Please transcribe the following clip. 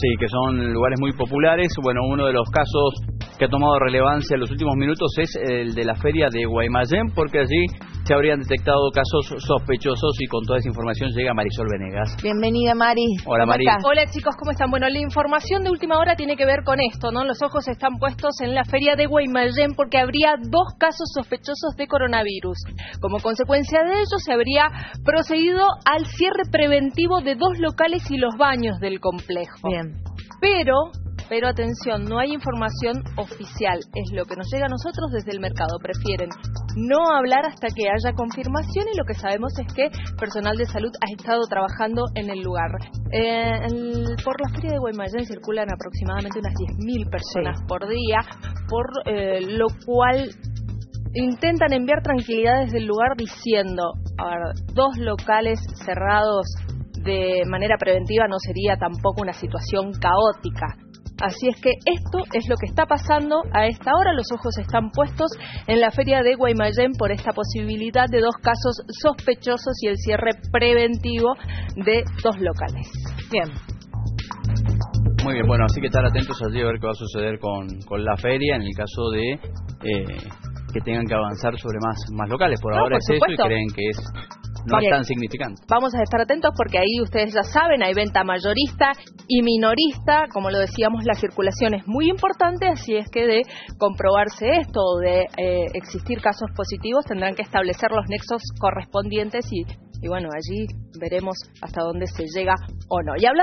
Sí, que son lugares muy populares. Bueno, uno de los casos que ha tomado relevancia en los últimos minutos es el de la feria de Guaymallén, porque allí se habrían detectado casos sospechosos y con toda esa información llega Marisol Venegas. Bienvenida, Mari. Hola, Mari. Hola, chicos, ¿cómo están? Bueno, la información de última hora tiene que ver con esto, ¿no? Los ojos están puestos en la feria de Guaymallén porque habría dos casos sospechosos de coronavirus. Como consecuencia de ello, se habría procedido al cierre preventivo de dos locales y los baños del complejo. Bien. Pero, pero atención, no hay información oficial. Es lo que nos llega a nosotros desde el mercado. Prefieren no hablar hasta que haya confirmación y lo que sabemos es que personal de salud ha estado trabajando en el lugar. Eh, el- por la feria de Guaymallén circulan aproximadamente unas 10.000 personas Sí. por día, por eh, lo cual intentan enviar tranquilidad desde el lugar diciendo, a ver, dos locales cerrados de manera preventiva no sería tampoco una situación caótica. Así es que esto es lo que está pasando a esta hora. Los ojos están puestos en la feria de Guaymallén por esta posibilidad de dos casos sospechosos y el cierre preventivo de dos locales. Bien. Muy bien, bueno, así que estar atentos allí a ver qué va a suceder con, con la feria en el caso de eh, que tengan que avanzar sobre más, más locales. Por No, ahora por es eso y creen que es no es tan significante. Vamos a estar atentos porque ahí ustedes ya saben, hay venta mayorista y minorista. Como lo decíamos, la circulación es muy importante, así es que de comprobarse esto de eh, existir casos positivos tendrán que establecer los nexos correspondientes y, y bueno, allí veremos hasta dónde se llega o no. Y hablando